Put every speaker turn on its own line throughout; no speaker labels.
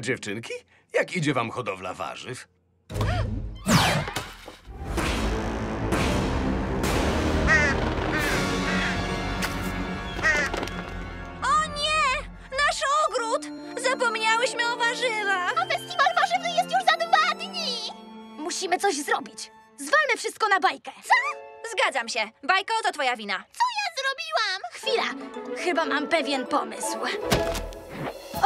Dziewczynki, jak idzie wam hodowla warzyw?
O nie! Nasz ogród! Zapomniałyśmy o warzywach!
A festiwal warzywny jest już za dwa dni!
Musimy coś zrobić. Zwalmy wszystko na bajkę.
Co?
Zgadzam się. Bajko, to twoja wina.
Co ja zrobiłam?
Chwila. Chyba mam pewien pomysł.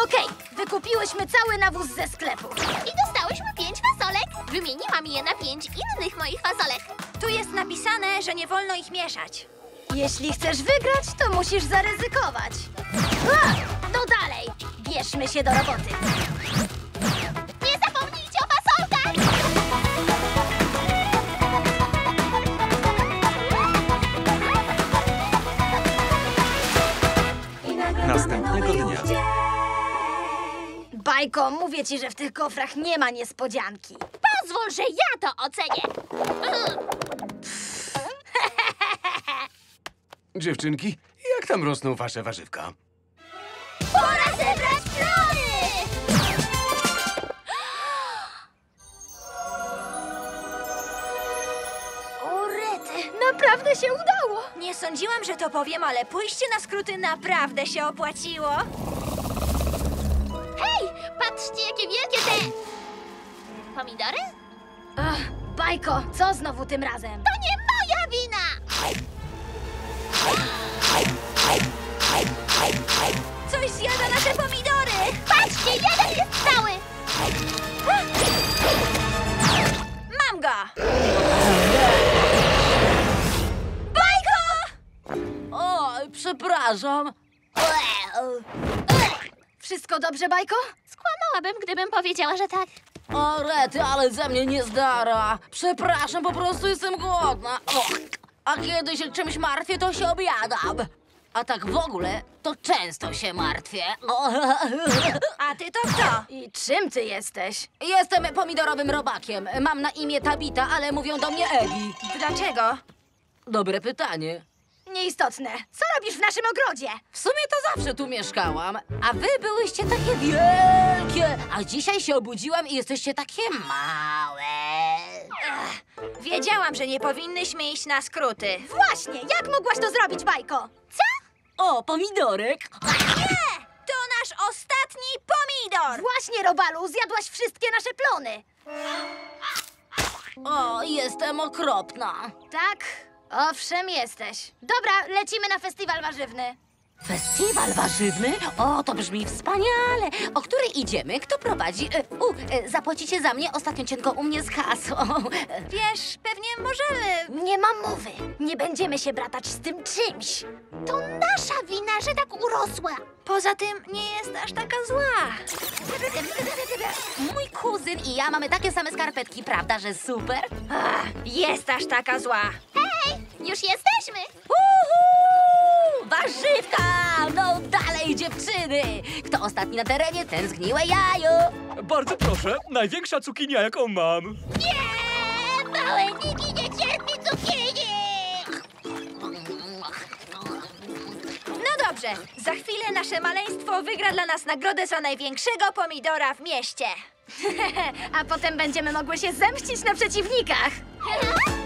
Okej, wykupiłyśmy cały nawóz ze sklepu.
I dostałyśmy pięć fasolek. Wymieniłam je na pięć innych moich fasolek.
Tu jest napisane, że nie wolno ich mieszać. Jeśli chcesz wygrać, to musisz zaryzykować. A! No dalej. Bierzmy się do roboty. Bajko, mówię ci, że w tych kofrach nie ma niespodzianki.
Pozwól, że ja to ocenię.
Dziewczynki, jak tam rosną wasze warzywka?
Pora zebrać plony!
O rety, naprawdę się udało. Nie sądziłam, że to powiem, ale pójście na skróty naprawdę się opłaciło.
Jakie wielkie te... Pomidory?
Ach, Bajko, co znowu tym razem?
To nie moja wina!
Coś zjada nasze pomidory!
Patrzcie, jeden jest cały!
Mam go! Bajko!
O, przepraszam.
Wszystko dobrze, Bajko?
Skłamałabym, gdybym powiedziała, że tak.
O, Rety, ale ze mnie nie zdara. Przepraszam, po prostu jestem głodna. O, a kiedy się czymś martwię, to się objadam. A tak w ogóle, to często się martwię. O,
A ty to kto? I czym ty jesteś?
Jestem pomidorowym robakiem. Mam na imię Tabita, ale mówią do mnie Ebi.
Dlaczego?
Dobre pytanie.
Nieistotne. Co robisz w naszym ogrodzie?
W sumie to zawsze tu mieszkałam, a wy byłyście takie wielkie, a dzisiaj się obudziłam i jesteście takie małe.
Wiedziałam, że nie powinnyśmy iść na skróty. Właśnie! Jak mogłaś to zrobić, Bajko? Co?
O, pomidorek!
Nie! To nasz ostatni pomidor! Właśnie, Robalu, zjadłaś wszystkie nasze plony.
O, jestem okropna.
Tak, owszem jesteś. Dobra, lecimy na festiwal warzywny.
Festiwal warzywny? O, to brzmi wspaniale. O który idziemy? Kto prowadzi? E, U, e, zapłacicie za mnie ostatnio cienko u mnie z kasą. E,
Wiesz, pewnie możemy. Nie ma mowy. Nie będziemy się bratać z tym czymś.
To nasza wina, że tak urosła.
Poza tym nie jest aż taka zła.
Mój kuzyn i ja mamy takie same skarpetki, prawda, że super?
Ach, jest aż taka zła.
Już jesteśmy!
Uhu! Warzywka! No dalej, dziewczyny! Kto ostatni na terenie, ten zgniłe jajo!
Bardzo proszę, największa cukinia, jaką mam.
Nie! Małe Niki nie cierpi cukinii!
No dobrze, za chwilę nasze maleństwo wygra dla nas nagrodę za największego pomidora w mieście. A potem będziemy mogły się zemścić na przeciwnikach.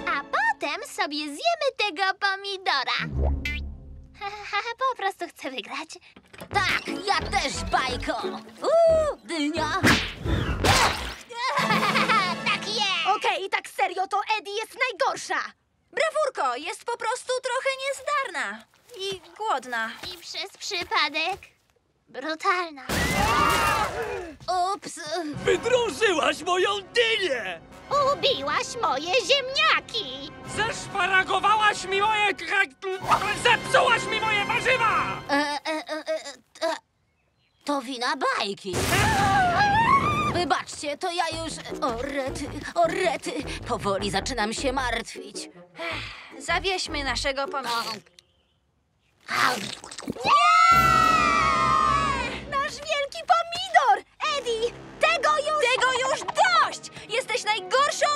Potem sobie zjemy tego pomidora. Po prostu chcę wygrać.
Tak, ja też, bajko! Uuu, dynia!
tak jest!
Okej, i tak serio, to Eddie jest najgorsza. Brawurko, jest po prostu trochę niezdarna. I głodna.
I przez przypadek brutalna.
Ups!
Wydrążyłaś moją dynię!
Ubiłaś moje ziemniaki!
Zeszparagowałaś mi moje... Zepsułaś mi moje warzywa!
E, e, e, to wina bajki. Wybaczcie, to ja już... O rety, o rety. Powoli zaczynam się martwić.
Zawieźmy naszego pomysłu.
Nasz
wielki pomidor! Eddie, tego już... Tego już do najgorszą